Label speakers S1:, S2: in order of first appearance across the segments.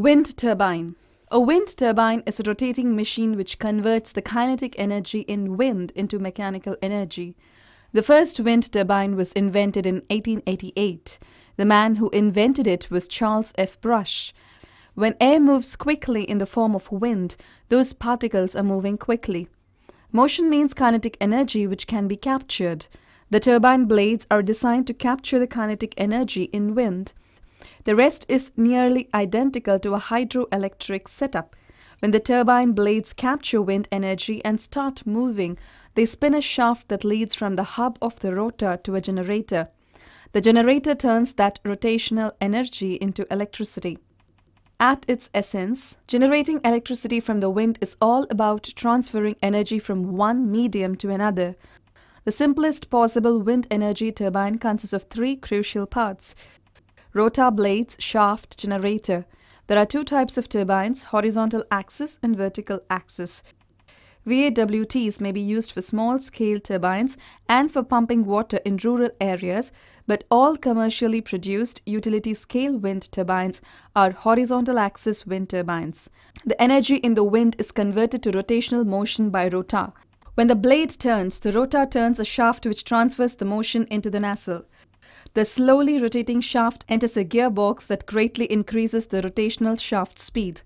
S1: Wind turbine. A wind turbine is a rotating machine which converts the kinetic energy in wind into mechanical energy. The first wind turbine was invented in 1888. The man who invented it was Charles F. Brush. When air moves quickly in the form of wind, those particles are moving quickly. Motion means kinetic energy which can be captured. The turbine blades are designed to capture the kinetic energy in wind. The rest is nearly identical to a hydroelectric setup. When the turbine blades capture wind energy and start moving, they spin a shaft that leads from the hub of the rotor to a generator. The generator turns that rotational energy into electricity. At its essence, generating electricity from the wind is all about transferring energy from one medium to another. The simplest possible wind energy turbine consists of three crucial parts rotor blades, shaft, generator. There are two types of turbines, horizontal axis and vertical axis. VAWTs may be used for small-scale turbines and for pumping water in rural areas, but all commercially produced utility-scale wind turbines are horizontal axis wind turbines. The energy in the wind is converted to rotational motion by rotor. When the blade turns, the rotor turns a shaft which transfers the motion into the nacelle. The slowly rotating shaft enters a gearbox that greatly increases the rotational shaft speed.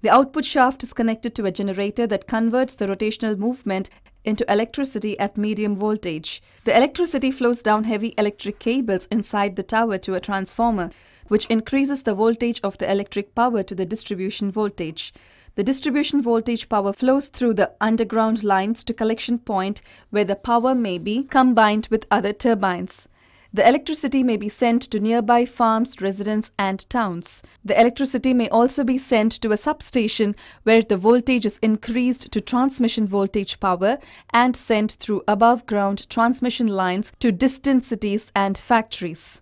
S1: The output shaft is connected to a generator that converts the rotational movement into electricity at medium voltage. The electricity flows down heavy electric cables inside the tower to a transformer, which increases the voltage of the electric power to the distribution voltage. The distribution voltage power flows through the underground lines to collection point where the power may be combined with other turbines. The electricity may be sent to nearby farms, residents and towns. The electricity may also be sent to a substation where the voltage is increased to transmission voltage power and sent through above ground transmission lines to distant cities and factories.